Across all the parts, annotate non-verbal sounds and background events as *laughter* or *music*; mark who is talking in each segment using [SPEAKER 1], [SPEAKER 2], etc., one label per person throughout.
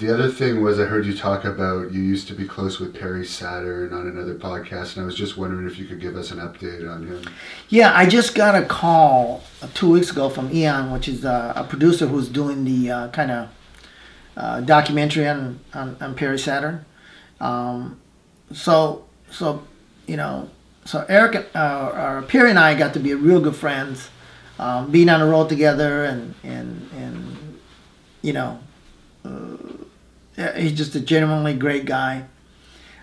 [SPEAKER 1] the other thing was I heard you talk about you used to be close with Perry Saturn on another podcast, and I was just wondering if you could give us an update on him.
[SPEAKER 2] Yeah, I just got a call two weeks ago from Eon, which is uh, a producer who's doing the uh, kind of uh, documentary on, on, on Perry Saturn. Um, so, so you know, so Eric, uh, Perry and I got to be real good friends, um, being on the road together, and and and you know, uh, he's just a genuinely great guy.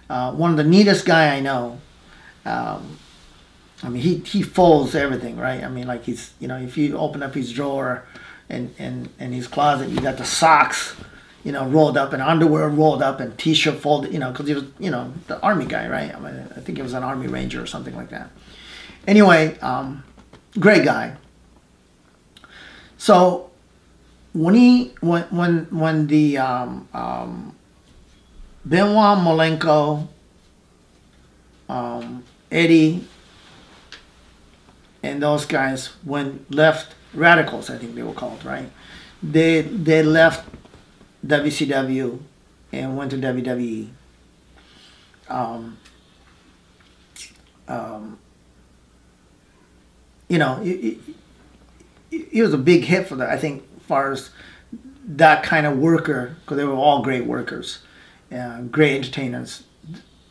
[SPEAKER 2] Uh, one of the neatest guy I know. Um, I mean, he he folds everything, right? I mean, like he's you know, if you open up his drawer and and and his closet, you got the socks you know, rolled up and underwear rolled up and t-shirt folded, you know, because he was, you know, the army guy, right? I mean, I think he was an army ranger or something like that. Anyway, um, great guy. So when he when when when the um, um, Benoit Malenko, um, Eddie, and those guys went left Radicalz, I think they were called, right? They they left WCW and went to WWE. Um, um, you know, it, it, it, was a big hit for that. I think, far as that kind of worker, because they were all great workers, uh, great entertainers.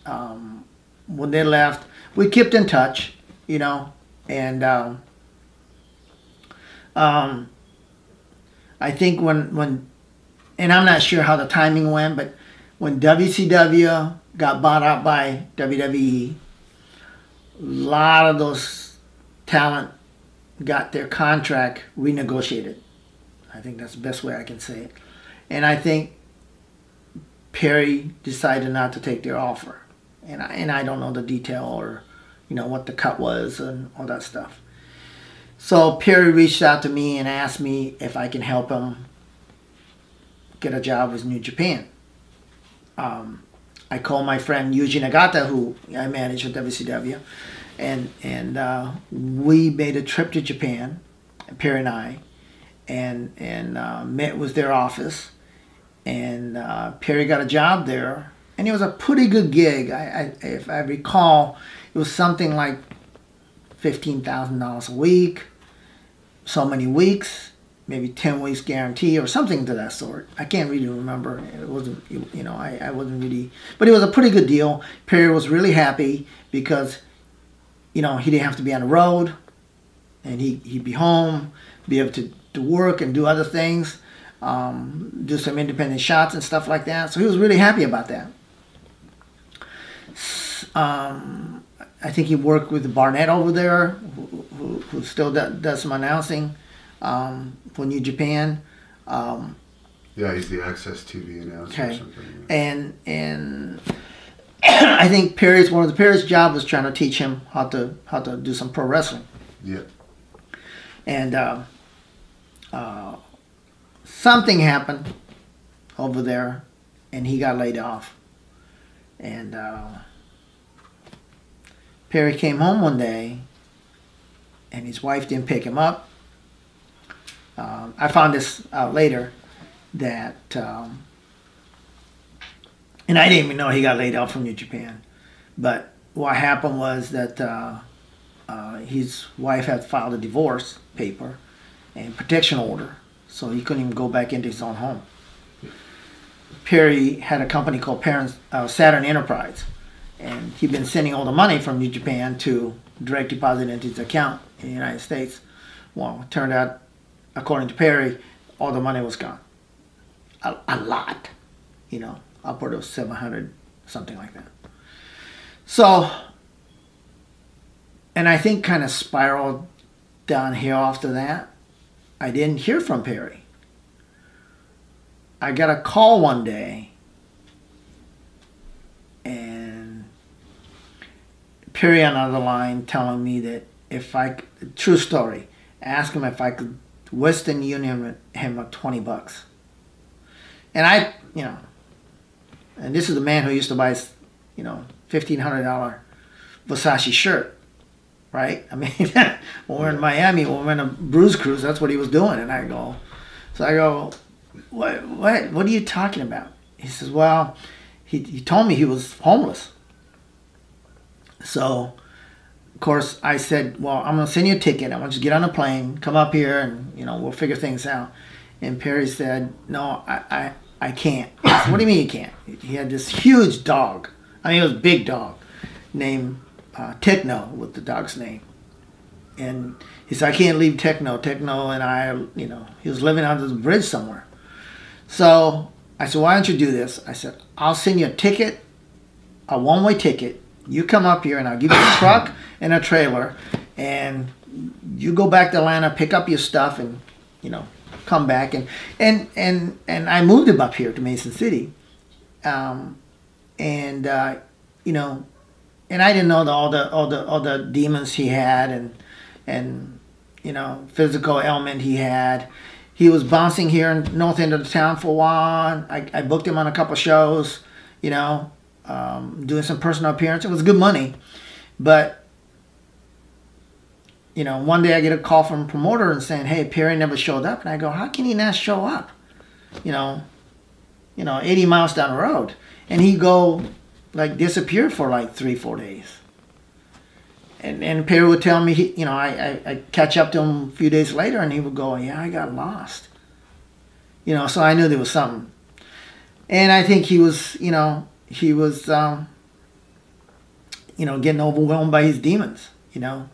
[SPEAKER 2] Um, when they left, we kept in touch, you know, and um, um, I think when when and I'm not sure how the timing went, but when WCW got bought out by WWE, a lot of those talent got their contract renegotiated. I think that's the best way I can say it. And I think Perry decided not to take their offer. And I, and I don't know the detail or, you know, what the cut was and all that stuff. So Perry reached out to me and asked me if I can help him get a job with New Japan. Um, I called my friend Yuji Nagata, who I manage at WCW, and and uh, we made a trip to Japan, Perry and I, and and uh, met with their office, and uh, Perry got a job there, and it was a pretty good gig. I, I if I recall, it was something like fifteen thousand dollars a week, so many weeks, maybe 10 weeks guarantee or something to that sort. I can't really remember. It wasn't, you know, I, I wasn't really, but it was a pretty good deal. Perry was really happy because, you know, he didn't have to be on the road and he, he'd be home, be able to, to work and do other things, um, do some independent shots and stuff like that. So he was really happy about that. Um, I think he worked with Barnett over there, who, who, who still does, does some announcing um, for New Japan. Um,
[SPEAKER 1] yeah, he's the AXS TV announcer okay. or something.
[SPEAKER 2] And and *clears throat* I think Perry's one of the Perry's job was trying to teach him how to how to do some pro wrestling.
[SPEAKER 1] Yeah.
[SPEAKER 2] And uh, uh, something happened over there, and he got laid off. And uh, Perry came home one day, and his wife didn't pick him up um, I found this out later that, um, and I didn't even know he got laid off from New Japan. But what happened was that uh, uh, his wife had filed a divorce paper and protection order, so he couldn't even go back into his own home. Perry had a company called Parents, uh, Saturn Enterprise, and he'd been sending all the money from New Japan to direct deposit into his account in the United States. Well, it turned out according to Perry, all the money was gone. A, a lot, you know, upward of 700, something like that. So, and I think kind of spiraled downhill after that. I didn't hear from Perry. I got a call one day and Perry on the line telling me that if I, true story, ask him if I could Western Union him like 20 bucks. And I, you know, and this is the man who used to buy, you know, $1,500 Versace shirt, right? I mean, *laughs* when we're in Miami, when we're in a bruise cruise, that's what he was doing. And I go, so I go, what, what, what are you talking about? he says, well, he, he told me he was homeless. So, of course, I said, well, I'm going to send you a ticket. I want you to get on a plane, come up here, and, you know, we'll figure things out. And Perry said, no, I, I, I can't. I said, what do you mean you can't? He had this huge dog. I mean, it was a big dog named uh, Techno, with the dog's name. And he said, I can't leave Techno. Techno and I, you know, he was living under the bridge somewhere. So I said, why don't you do this? I said, I'll send you a ticket, a one way ticket. You come up here and I'll give you a truck *coughs* and a trailer. And you go back to Atlanta, pick up your stuff, and, you know, come back. And, and, and, and I moved him up here to Mason City. Um, and, uh, you know, and I didn't know the, all the all the all the demons he had and and you know physical ailment he had. He was bouncing here in north end of the town for a while. I, I booked him on a couple shows, you know, um, doing some personal appearance. It was good money, but you know, one day I get a call from a promoter and saying, "Hey, Perry never showed up," and I go, "How can he not show up?" You know, you know, 80 miles down the road, and he go like disappeared for like three, four days. And and Perry would tell me, you know, I, I, I catch up to him a few days later, and he would go, "Yeah, I got lost." You know, so I knew there was something. And I think he was, you know, he was, um, you know, getting overwhelmed by his demons. You know,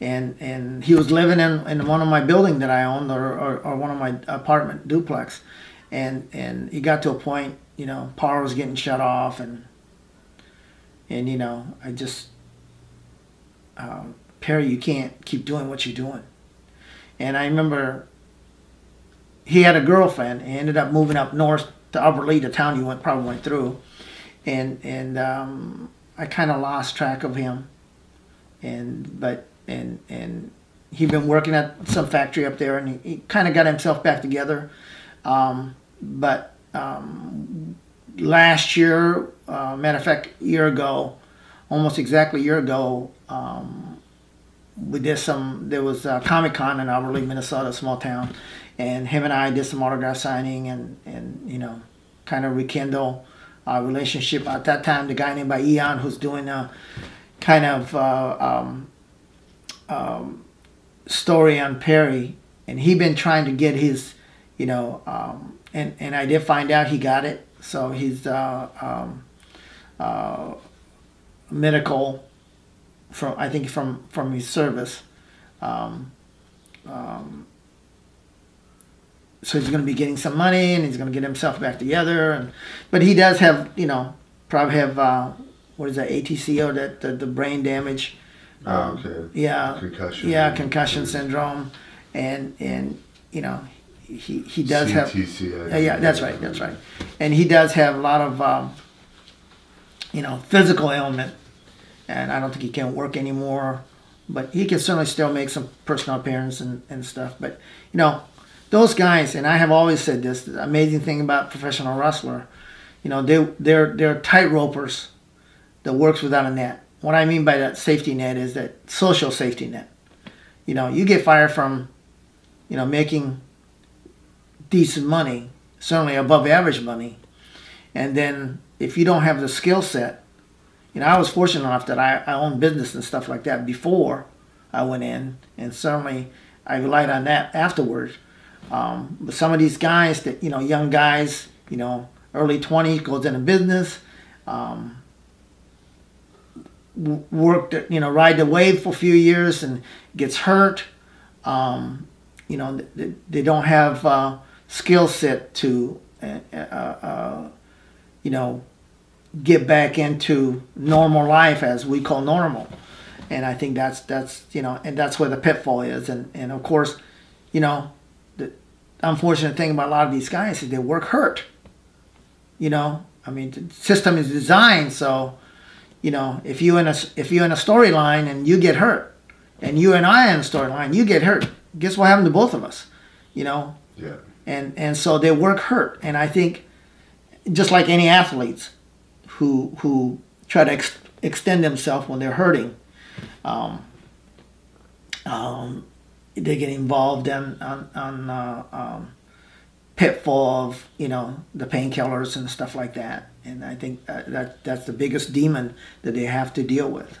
[SPEAKER 2] and and he was living in, in one of my building that I owned, or, or, or one of my apartment duplex, and and he got to a point, you know, power was getting shut off, and and, you know, I just, um, Perry, you can't keep doing what you're doing. And I remember he had a girlfriend. He ended up moving up north to Albert Lea, the town you went probably went through. And, and um, I kind of lost track of him. And, but, and, and he'd been working at some factory up there and he, he kind of got himself back together. Um, but um, last year, uh, matter of fact, year ago, almost exactly a year ago, um, we did some. There was a Comic Con in Albert Lea, Minnesota, a small town, and him and I did some autograph signing and and you know, kind of rekindle our relationship. At that time, the guy named by Eon who's doing a kind of uh, um, um, story on Perry, and he been trying to get his, you know, um, and and I did find out he got it so he's uh, um, uh, medical from I think from from his service. Um, um, so he's going to be getting some money and he's going to get himself back together. And but he does have you know probably have uh, what is that ATCO that the, the brain damage.
[SPEAKER 1] Oh, okay.
[SPEAKER 2] Yeah.
[SPEAKER 1] Concussion.
[SPEAKER 2] Yeah, concussion syndrome, and and you know he he does have yeah, yeah that's right that's right. And he does have a lot of um, you know physical ailment and I don't think he can work anymore but he can certainly still make some personal appearance and, and stuff but you know those guys and I have always said this the amazing thing about professional wrestler you know they they're they're tight ropers that works without a net. What I mean by that safety net is that social safety net. You know you get fired from you know making decent money, certainly above average money. And then if you don't have the skill set, you know, I was fortunate enough that I, I owned business and stuff like that before I went in, and certainly I relied on that afterwards. Um, but some of these guys that, you know, young guys, you know, early 20s, goes into business, um, worked, you know, ride the wave for a few years and gets hurt. Um, you know, they, they don't have uh, skill set to, uh, uh, uh, you know, get back into normal life as we call normal. And I think that's that's you know, and that's where the pitfall is. And and of course, you know, the unfortunate thing about a lot of these guys is they work hurt. You know, I mean, the system is designed so, you know, if you in a if you're in a storyline and you get hurt, and you and I in a storyline, you get hurt. Guess what happened to both of us? You know.
[SPEAKER 1] Yeah
[SPEAKER 2] and and so their work hurt. And I think, just like any athletes, who who try to ex- extend themselves when they're hurting, um, um, they get involved in on on uh, um, pit full of you know the painkillers and stuff like that. And I think that, that that's the biggest demon that they have to deal with.